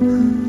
Mm-hmm.